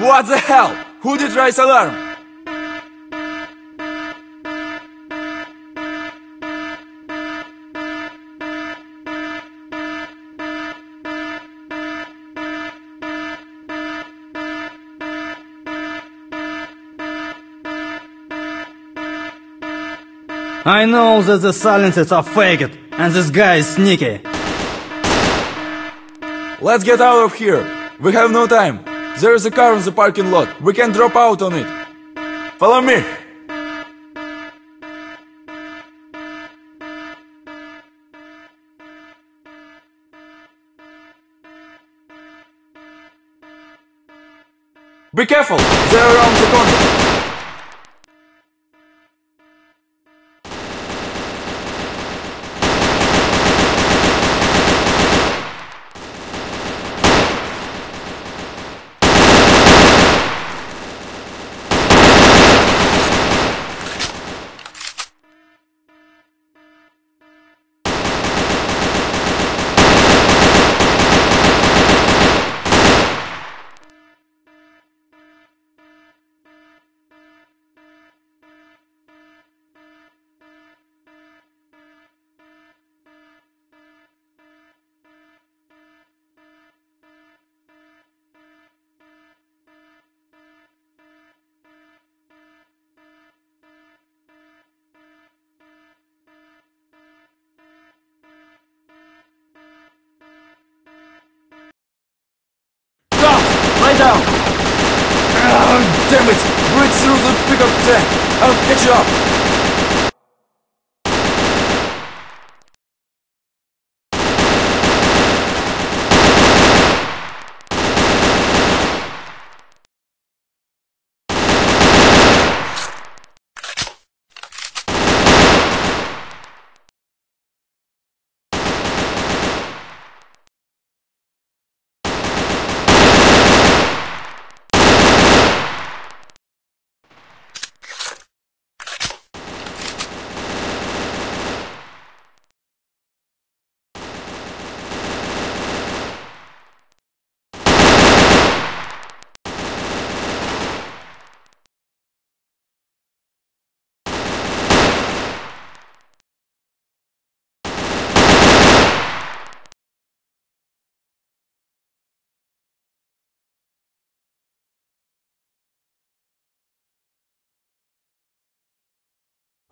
What the hell? Who did raise alarm? I know that the silences are faked, and this guy is sneaky. Let's get out of here. We have no time. There is a car in the parking lot. We can drop out on it. Follow me. Be careful! They're around the corner. Damn it! Break through the pickup tank! I'll catch you up!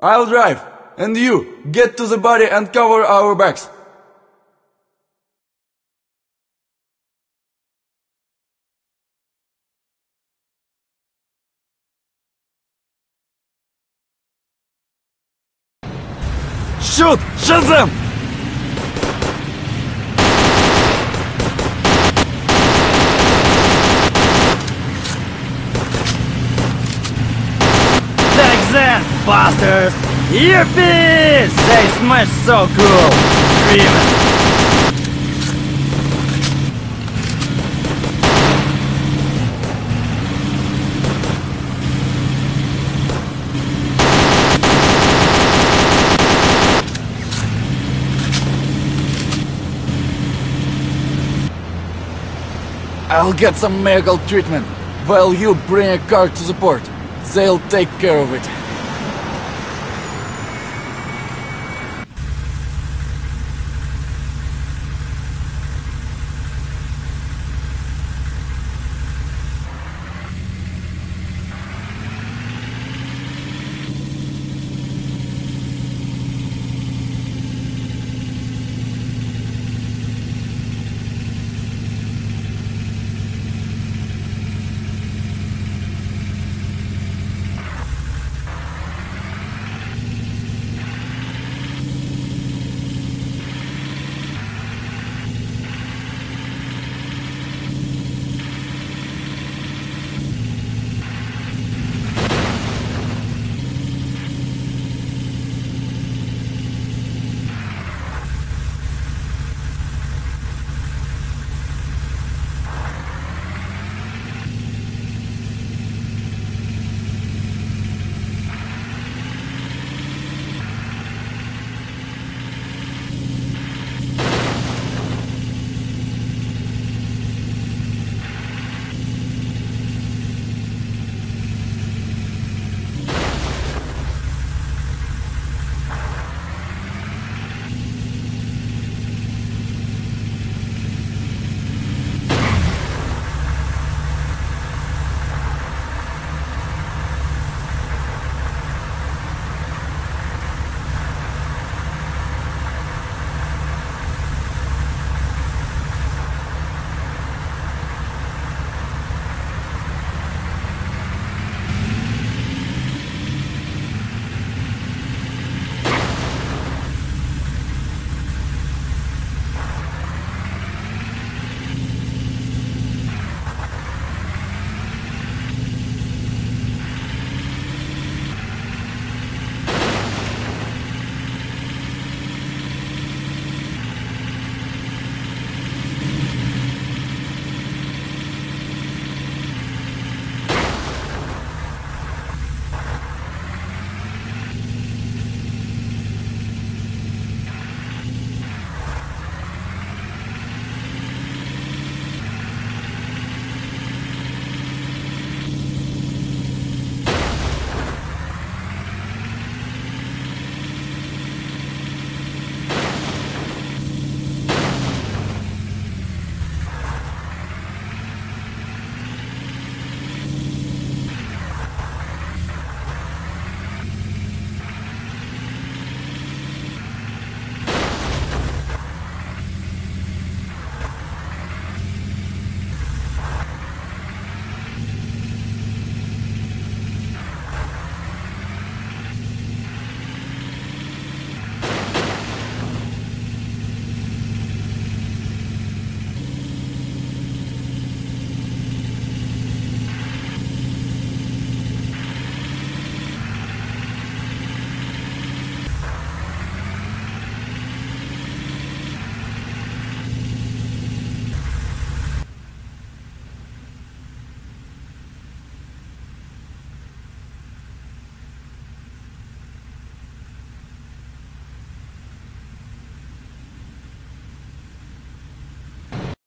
I'll drive, and you, get to the body and cover our backs. Shoot! Shoot them! Take that, bastards! Yippee! They smash so cool! I'll get some medical treatment while you bring a car to the port. They'll take care of it.